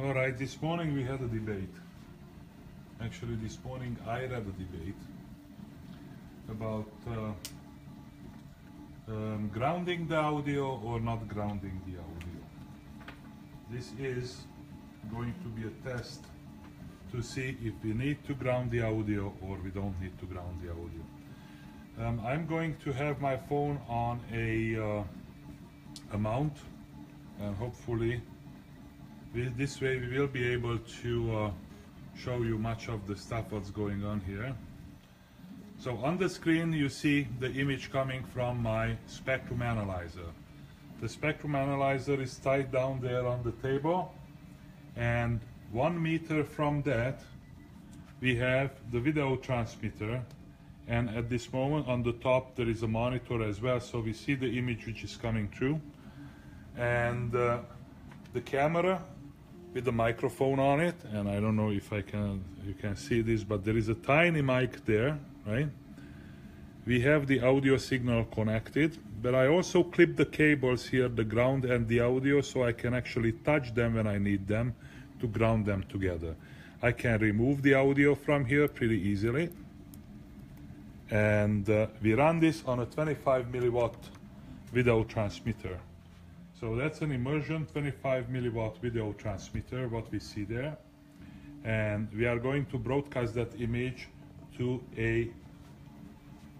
All right, this morning we had a debate. Actually, this morning I read a debate about uh, um, grounding the audio or not grounding the audio. This is going to be a test to see if we need to ground the audio or we don't need to ground the audio. Um, I'm going to have my phone on a, uh, a mount and hopefully this way we will be able to uh, show you much of the stuff what's going on here. So on the screen you see the image coming from my spectrum analyzer. The spectrum analyzer is tied down there on the table and one meter from that we have the video transmitter and at this moment on the top there is a monitor as well so we see the image which is coming through and uh, the camera with the microphone on it and I don't know if I can you can see this but there is a tiny mic there right? We have the audio signal connected but I also clip the cables here the ground and the audio so I can actually touch them when I need them to ground them together. I can remove the audio from here pretty easily. And uh, we run this on a 25 milliwatt video transmitter so that's an immersion 25 milliwatt video transmitter what we see there. And we are going to broadcast that image to a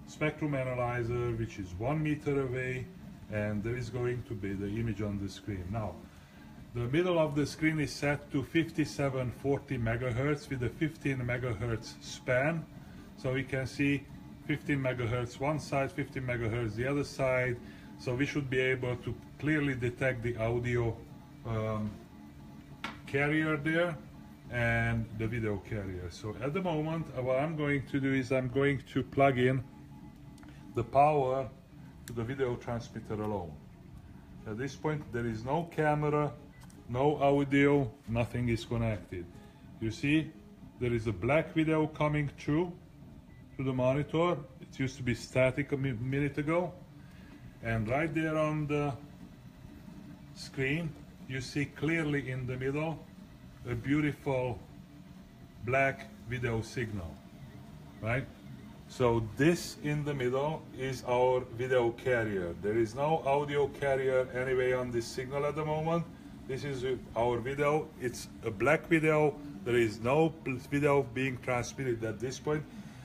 spectrum analyzer which is one meter away and there is going to be the image on the screen. Now the middle of the screen is set to 5740 megahertz with a 15 megahertz span. So we can see 15 megahertz one side 15 megahertz the other side. So we should be able to clearly detect the audio um, carrier there and the video carrier. So at the moment what I'm going to do is I'm going to plug in the power to the video transmitter alone. At this point there is no camera no audio nothing is connected. You see there is a black video coming through to the monitor. It used to be static a minute ago. And right there on the screen you see clearly in the middle a beautiful black video signal right? So this in the middle is our video carrier. There is no audio carrier anyway on this signal at the moment. This is our video. It's a black video. There is no video being transmitted at this point.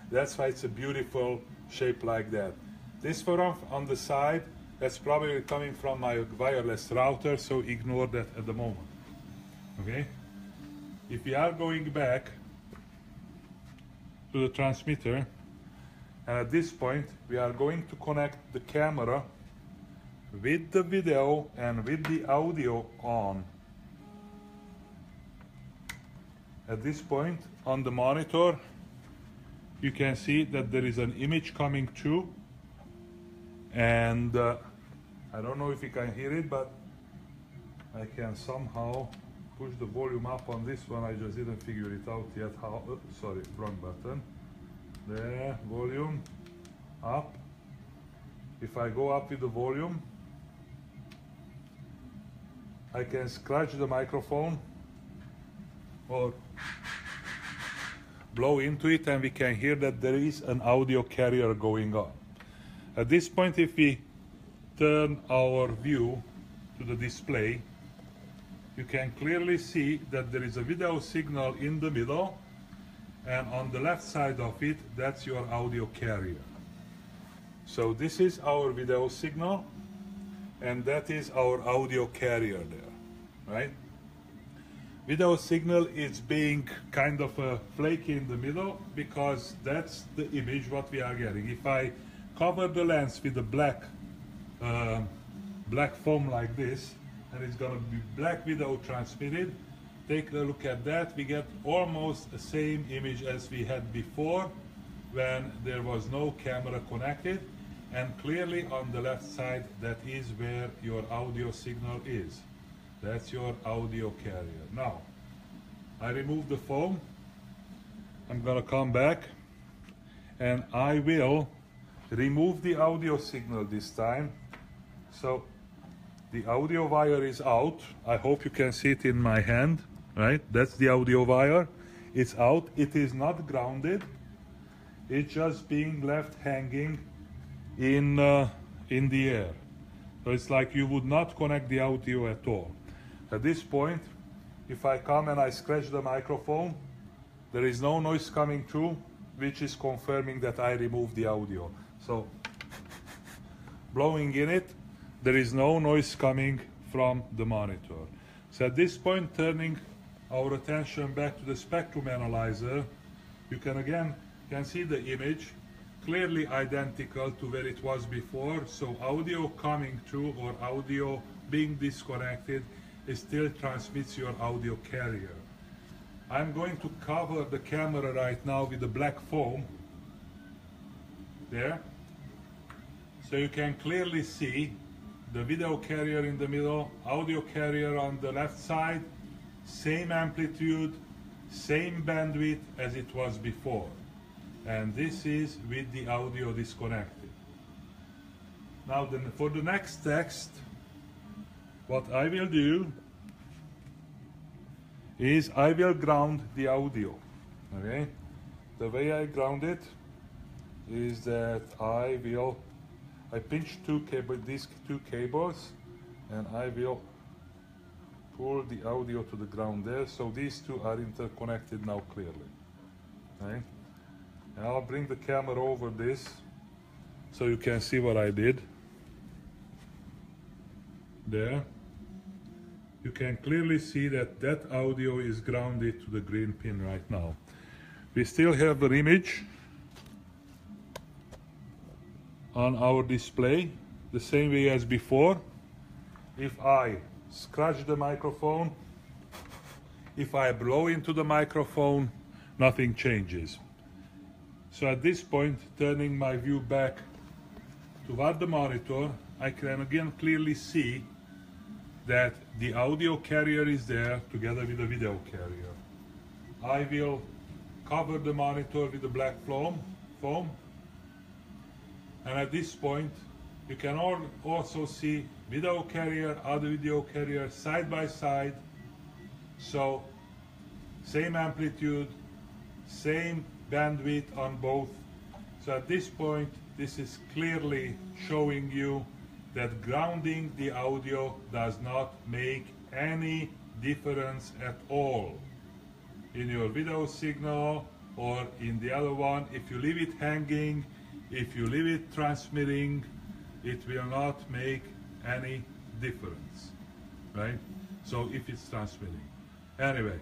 That's why it's a beautiful shape like that. This one on the side that's probably coming from my wireless router, so ignore that at the moment. Okay? If we are going back to the transmitter, and at this point we are going to connect the camera with the video and with the audio on. At this point on the monitor, you can see that there is an image coming through and uh, I don't know if you can hear it, but I can somehow push the volume up on this one. I just didn't figure it out yet how, oh, sorry, wrong button. There, volume, up. If I go up with the volume, I can scratch the microphone or blow into it and we can hear that there is an audio carrier going on. At this point, if we turn our view to the display, you can clearly see that there is a video signal in the middle and on the left side of it, that's your audio carrier. So this is our video signal and that is our audio carrier there, right? Video signal is being kind of a flaky in the middle because that's the image what we are getting. If I cover the lens with a black uh, black foam like this and it's going to be black video transmitted take a look at that. We get almost the same image as we had before when there was no camera connected. And clearly on the left side that is where your audio signal is. That's your audio carrier. Now I remove the foam. I'm gonna come back and I will remove the audio signal this time so the audio wire is out. I hope you can see it in my hand. right? That's the audio wire. It's out. It is not grounded. It's just being left hanging in uh, in the air. So it's like you would not connect the audio at all. At this point, if I come and I scratch the microphone, there is no noise coming through, which is confirming that I removed the audio. So blowing in it, there is no noise coming from the monitor. So at this point, turning our attention back to the spectrum analyzer, you can again can see the image clearly identical to where it was before. So audio coming through or audio being disconnected, it still transmits your audio carrier. I'm going to cover the camera right now with the black foam there so you can clearly see the video carrier in the middle, audio carrier on the left side, same amplitude, same bandwidth as it was before. And this is with the audio disconnected. Now then for the next text, what I will do is I will ground the audio. Okay? The way I ground it is that I will I pinch two cable these two cables and I will pull the audio to the ground there so these two are interconnected now clearly. Okay? And I'll bring the camera over this so you can see what I did. There you can clearly see that that audio is grounded to the green pin right now. We still have the image on our display the same way as before. If I scratch the microphone, if I blow into the microphone, nothing changes. So at this point, turning my view back toward the monitor, I can again clearly see that the audio carrier is there together with the video carrier. I will cover the monitor with the black foam, foam and at this point you can also see video carrier, other video carrier side by side so same amplitude, same bandwidth on both. So at this point this is clearly showing you that grounding the audio does not make any difference at all in your video signal or in the other one if you leave it hanging if you leave it transmitting it will not make any difference right so if it's transmitting anyway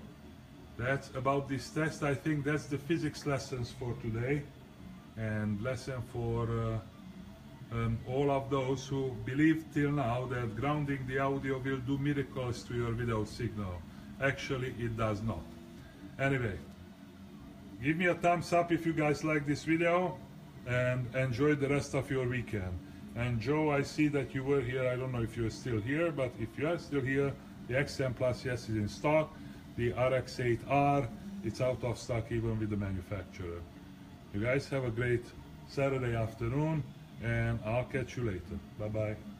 that's about this test I think that's the physics lessons for today and lesson for uh, um, all of those who believe till now that grounding the audio will do miracles to your video signal. Actually, it does not. Anyway, give me a thumbs up if you guys like this video and enjoy the rest of your weekend. And Joe, I see that you were here. I don't know if you're still here, but if you are still here, the XM Plus, yes, is in stock. The RX8R, it's out of stock even with the manufacturer. You guys have a great Saturday afternoon and I'll catch you later. Bye bye.